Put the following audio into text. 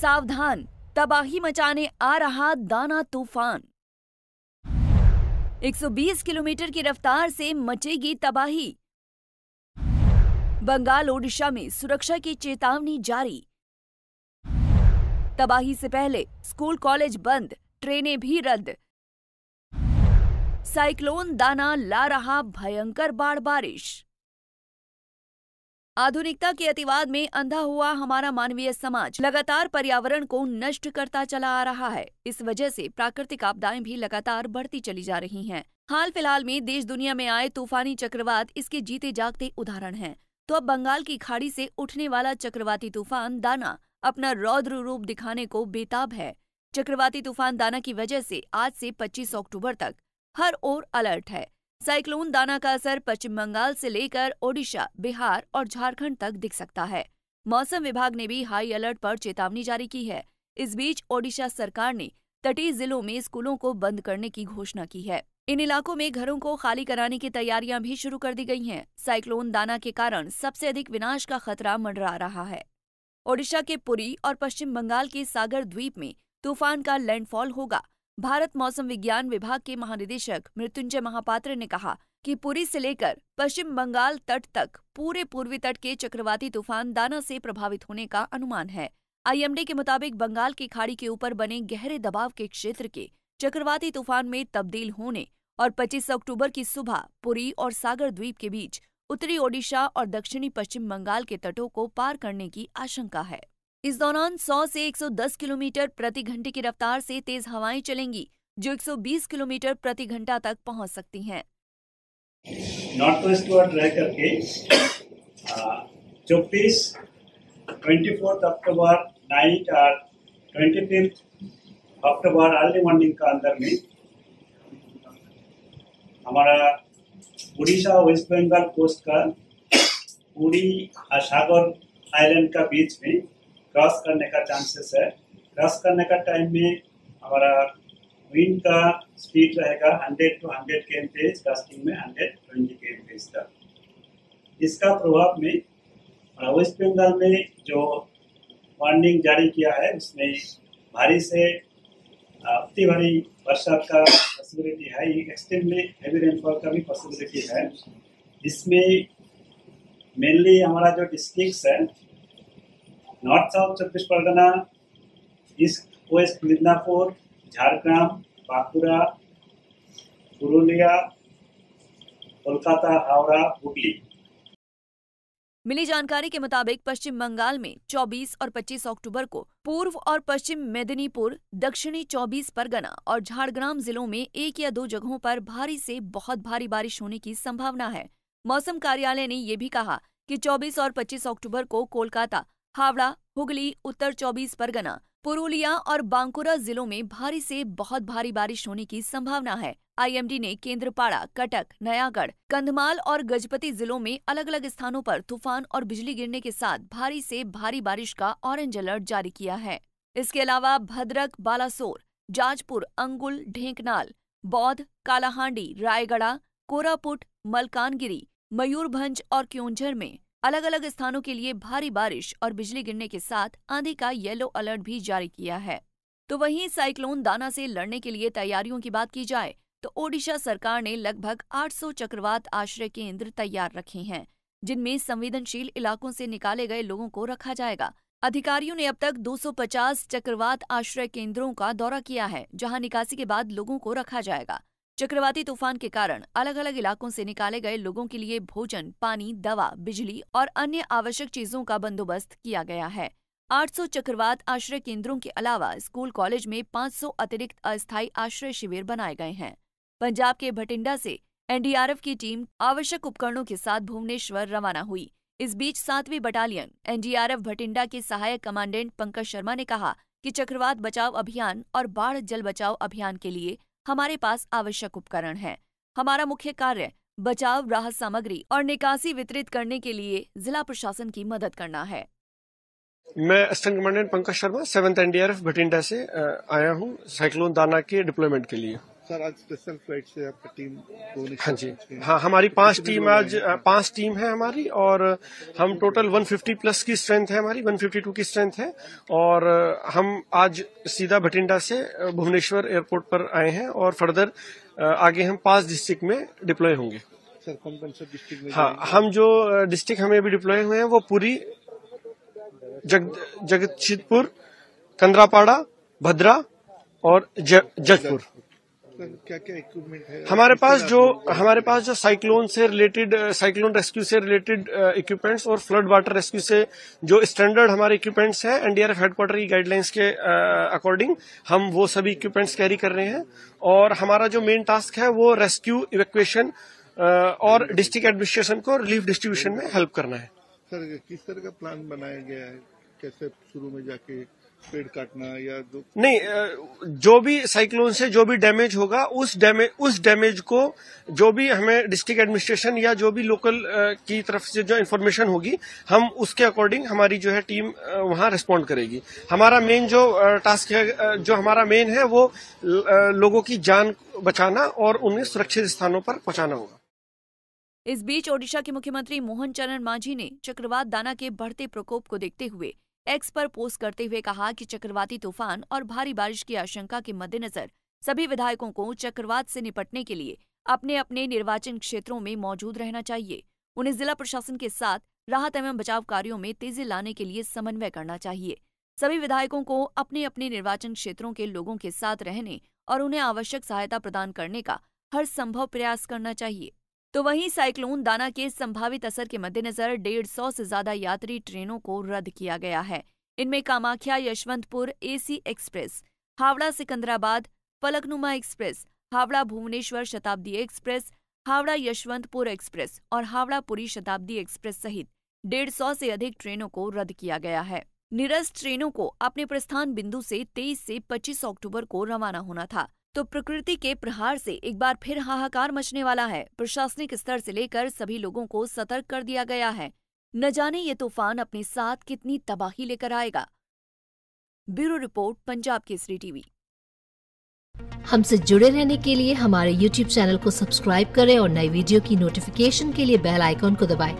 सावधान। तबाही मचाने आ रहा दाना तूफ़ान। 120 किलोमीटर की रफ्तार से मचेगी तबाही। बंगाल, ओडिशा में सुरक्षा की चेतावनी जारी। तबाही से पहले स्कूल, कॉलेज बंद, ट्रेनें भी रद्द। साइक्लोन दाना ला रहा भयंकर बाढ़ बारिश। आधुनिकता के अतिवाद में अंधा हुआ हमारा मानवीय समाज लगातार पर्यावरण को नष्ट करता चला आ रहा है इस वजह से प्राकृतिक आपदाएँ भी लगातार बढ़ती चली जा रही हैं। हाल फ़िलहाल में देश दुनिया में आए तूफानी चक्रवात इसके जीते जागते उदाहरण हैं। तो अब बंगाल की खाड़ी से उठने वाला चक्रवाती तूफ़ान दाना अपना रौद्र रूप दिखाने को बेताब है चक्रवाती तूफ़ान दाना की वजह से आज से 25 अक्टूबर तक हर ओर अलर्ट है साइक्लोन दाना का असर पश्चिम बंगाल से लेकर ओडिशा, बिहार और झारखंड तक दिख सकता है। मौसम विभाग ने भी हाई अलर्ट पर चेतावनी जारी की है। इस बीच ओडिशा सरकार ने तटीय जिलों में स्कूलों को बंद करने की घोषणा की है। इन इलाकों में घरों को खाली कराने की तैयारियाँ भी शुरू कर दी गई हैं। साइक्लोन दाना के कारण सबसे अधिक विनाश का खतरा मंडरा रहा है। ओडिशा के पुरी और पश्चिम बंगाल के सागर द्वीप में तूफ़ान का लैंडफॉल होगा। भारत मौसम विज्ञान विभाग के महानिदेशक मृत्युंजय महापात्र ने कहा कि पुरी से लेकर पश्चिम बंगाल तट तक पूरे पूर्वी तट के चक्रवाती तूफ़ान दाना से प्रभावित होने का अनुमान है। आईएमडी के मुताबिक बंगाल की खाड़ी के ऊपर बने गहरे दबाव के क्षेत्र के चक्रवाती तूफ़ान में तब्दील होने और 25 अक्टूबर की सुबह पुरी और सागर द्वीप के बीच उत्तरी ओडिशा और दक्षिणी पश्चिम बंगाल के तटों को पार करने की आशंका है। इस दौरान 100 से 110 किलोमीटर प्रति घंटे की रफ्तार से तेज हवाएँ चलेंगी, जो 120 किलोमीटर प्रति घंटा तक पहुँच सकती हैं। नॉर्थ वेस्ट वर्ड रह करके चौबीस ट्वेंटी अक्टूबर नाइट और ट्वेंटी अक्टूबर अर्ली मॉर्निंग का अंदर में, हमारा उड़ीसा वेस्ट बंगाल कोस्ट का, पूरी सागर आइलैंड का बीच में क्रॉस करने का चांसेस है। क्रॉस करने का टाइम में हमारा विंड का स्पीड रहेगा 100 टू 100 के एमपेज कास्टिंग में 120 के एमपेज तक। इसका प्रभाव में वेस्ट बंगाल में जो वार्निंग जारी किया है, उसमें भारी से अति भारी वर्षा का पॉसिबिलिटी है। एक्सट्रीमली हैवी रेनफॉल का भी पॉसिबिलिटी है। इसमें मेनली हमारा जो डिस्ट्रिक्ट है नॉर्थ साउथ चौबीस परगना ईस्ट वेस्ट मिदनापुर झारग्राम बांकुड़ा पुरुलिया कोलकाता हावड़ा हुगली मिली जानकारी के मुताबिक पश्चिम बंगाल में 24 और 25 अक्टूबर को पूर्व और पश्चिम मेदिनीपुर, दक्षिणी 24 परगना और झाड़ग्राम जिलों में एक या दो जगहों पर भारी से बहुत भारी बारिश होने की संभावना है। मौसम कार्यालय ने ये भी कहा कि 24 और 25 अक्टूबर को कोलकाता हावड़ा, हुगली, उत्तर चौबीस परगना, पुरुलिया और बांकुरा जिलों में भारी से बहुत भारी बारिश होने की संभावना है। आईएमडी ने केंद्रपाड़ा, कटक, नयागढ़, कंधमाल और गजपति जिलों में अलग अलग स्थानों पर तूफ़ान और बिजली गिरने के साथ भारी से भारी बारिश का ऑरेंज अलर्ट जारी किया है। इसके अलावा भद्रक, बालासोर, जाजपुर, अंगुल, ढेंकनाल, बौद्ध, कालाहांडी, रायगढ़, कोरापुट, मलकानगिरी, मयूरभंज और क्योंझर में अलग अलग स्थानों के लिए भारी बारिश और बिजली गिरने के साथ आंधी का येलो अलर्ट भी जारी किया है। तो वहीं साइक्लोन दाना से लड़ने के लिए तैयारियों की बात की जाए तो ओडिशा सरकार ने लगभग 800 चक्रवात आश्रय केंद्र तैयार रखे हैं, जिनमें संवेदनशील इलाकों से निकाले गए लोगों को रखा जाएगा। अधिकारियों ने अब तक 250 चक्रवात आश्रय केंद्रों का दौरा किया है, जहाँ निकासी के बाद लोगों को रखा जाएगा। चक्रवाती तूफ़ान के कारण अलग अलग इलाकों से निकाले गए लोगों के लिए भोजन, पानी, दवा, बिजली और अन्य आवश्यक चीज़ों का बंदोबस्त किया गया है। 800 चक्रवात आश्रय केंद्रों के अलावा स्कूल कॉलेज में 500 अतिरिक्त अस्थायी आश्रय शिविर बनाए गए हैं। पंजाब के भटिंडा से एनडीआरएफ की टीम आवश्यक उपकरणों के साथ भुवनेश्वर रवाना हुई। इस बीच सातवीं बटालियन एनडीआरएफ भटिंडा के सहायक कमांडेंट पंकज शर्मा ने कहा कि चक्रवात बचाव अभियान और बाढ़ जल बचाव अभियान के लिए हमारे पास आवश्यक उपकरण है। हमारा मुख्य कार्य बचाव राहत सामग्री और निकासी वितरित करने के लिए जिला प्रशासन की मदद करना है। मैं assistant commandant Pankaj Sharma, seventh NDRF, Bathinda से आया हूँ साइक्लोन दाना के डिप्लॉयमेंट के लिए। सर आज स्पेशल फ़्लाइट से आपका टीम हाँ जी। हाँ हमारी पाँच टीम आज पाँच टीम है हमारी और हम टोटल 150 प्लस की स्ट्रेंथ है हमारी 152 की स्ट्रेंथ है और हम आज सीधा भटिंडा से भुवनेश्वर एयरपोर्ट पर आए हैं और फर्दर आगे हम पाँच डिस्ट्रिक्ट में डिप्लॉय होंगे। सर कौन कौन सा डिस्ट्रिक्ट में हाँ हम जो डिस्ट्रिक्ट हमें अभी डिप्लॉय हुए हैं वो पूरी जग जगतशीतपुर कंदरापाड़ा भद्रा और जजपुर क्या क्या इक्विपमेंट है? हमारे पास जो हमारे पास जो साइक्लोन से रिलेटेड साइक्लोन रेस्क्यू से रिलेटेड इक्विपमेंट्स और फ्लड वाटर रेस्क्यू से जो स्टैंडर्ड हमारे इक्विपमेंट्स हैं एनडीआरएफ हेडक्वार्टर की गाइडलाइंस के अकॉर्डिंग हम वो सभी इक्विपमेंट्स कैरी कर रहे हैं। और हमारा जो मेन टास्क है वो रेस्क्यू इवेक्वेशन और डिस्ट्रिक्ट एडमिनिस्ट्रेशन को रिलीफ डिस्ट्रीब्यूशन में हेल्प करना है। सर किस तरह का प्लान बनाया गया है? कैसे शुरू में जाके पेड़ काटना या दो नहीं जो भी साइक्लोन से जो भी डैमेज होगा उस डैमेज उस डैमेज को जो भी हमें डिस्ट्रिक्ट एडमिनिस्ट्रेशन या जो भी लोकल की तरफ़ से जो इन्फॉर्मेशन होगी हम उसके अकॉर्डिंग हमारी जो है टीम वहाँ रिस्पॉन्ड करेगी। हमारा मेन जो टास्क है जो हमारा मेन है वो लोगों की जान बचाना और उन्हें सुरक्षित स्थानों पर पहुंचाना होगा। इस बीच ओडिशा के मुख्यमंत्री मोहन चरण मांझी ने चक्रवात दाना के बढ़ते प्रकोप को देखते हुए एक्स पर पोस्ट करते हुए कहा कि चक्रवाती तूफ़ान और भारी बारिश की आशंका के मद्देनजर सभी विधायकों को चक्रवात से निपटने के लिए अपने अपने निर्वाचन क्षेत्रों में मौजूद रहना चाहिए। उन्हें जिला प्रशासन के साथ राहत एवं बचाव कार्यों में तेज़ी लाने के लिए समन्वय करना चाहिए। सभी विधायकों को अपने अपने निर्वाचन क्षेत्रों के लोगों के साथ रहने और उन्हें आवश्यक सहायता प्रदान करने का हर संभव प्रयास करना चाहिए। तो वहीं साइक्लोन दाना के संभावित असर के मद्देनजर डेढ़ सौ से ज़्यादा यात्री ट्रेनों को रद्द किया गया है। इनमें Kamakhya, Yesvantpur, AC express, Howrah Secunderabad Falaknuma express, Howrah Bhubaneswar Shatabdi express, Howrah Yesvantpur express और हावड़ा पुरी शताब्दी एक्सप्रेस सहित डेढ़ सौ से अधिक ट्रेनों को रद्द किया गया है। निरस्त ट्रेनों को अपने प्रस्थान बिंदु से 23 से 25 अक्टूबर को रवाना होना था। तो प्रकृति के प्रहार से एक बार फिर हाहाकार मचने वाला है। प्रशासनिक स्तर से लेकर सभी लोगों को सतर्क कर दिया गया है। न जाने ये तूफ़ान अपने साथ कितनी तबाही लेकर आएगा। Bureau report, Punjab Kesari TV. हमसे जुड़े रहने के लिए हमारे YouTube चैनल को सब्सक्राइब करें और नई वीडियो की नोटिफिकेशन के लिए बेल आइकॉन को दबाएँ।